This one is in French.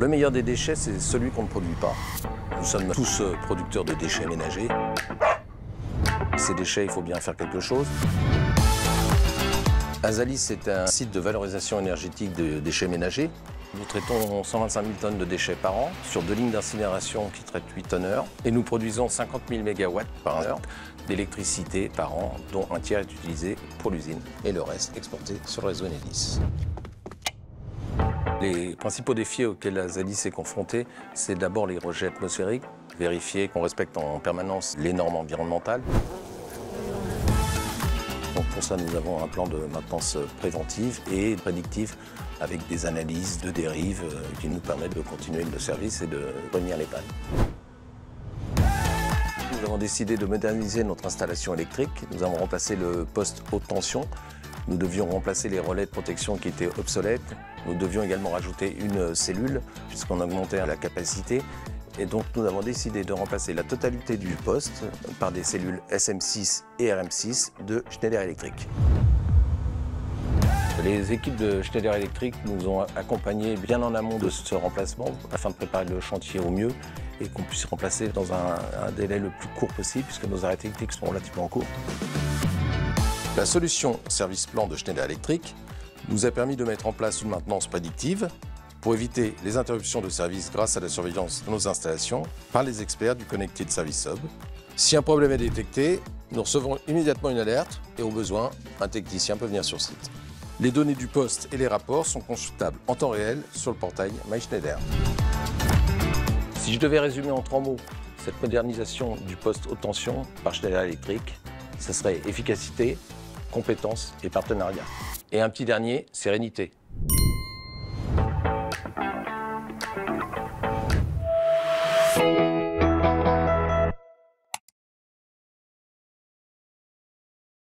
Le meilleur des déchets, c'est celui qu'on ne produit pas. Nous sommes tous euh, producteurs de déchets ménagers. Ces déchets, il faut bien faire quelque chose. Azalis, c'est un site de valorisation énergétique de déchets ménagers. Nous traitons 125 000 tonnes de déchets par an sur deux lignes d'incinération qui traitent 8 tonnes heure. Et nous produisons 50 000 MW par heure d'électricité par an, dont un tiers est utilisé pour l'usine et le reste exporté sur le réseau Enedis. Les principaux défis auxquels Azalis est confronté, c'est d'abord les rejets atmosphériques, vérifier qu'on respecte en permanence les normes environnementales. Pour ça, nous avons un plan de maintenance préventive et prédictive avec des analyses de dérives euh, qui nous permettent de continuer le service et de revenir les pannes. Nous avons décidé de moderniser notre installation électrique. Nous avons remplacé le poste haute tension. Nous devions remplacer les relais de protection qui étaient obsolètes. Nous devions également rajouter une cellule puisqu'on augmentait la capacité. Et donc nous avons décidé de remplacer la totalité du poste par des cellules SM6 et RM6 de Schneider Electric. Les équipes de Schneider Electric nous ont accompagnés bien en amont de ce remplacement afin de préparer le chantier au mieux et qu'on puisse remplacer dans un, délai le plus court possible puisque nos arrêts techniques sont relativement courts. La solution service plan de Schneider Electric nous a permis de mettre en place une maintenance prédictive pour éviter les interruptions de service grâce à la surveillance de nos installations par les experts du Connected Service Hub. Si un problème est détecté, nous recevons immédiatement une alerte et au besoin, un technicien peut venir sur site. Les données du poste et les rapports sont consultables en temps réel sur le portail MySchneider. Si je devais résumer en trois mots cette modernisation du poste haute tension par Schneider Electric, ce serait efficacité, compétence et partenariat. Et un petit dernier, sérénité.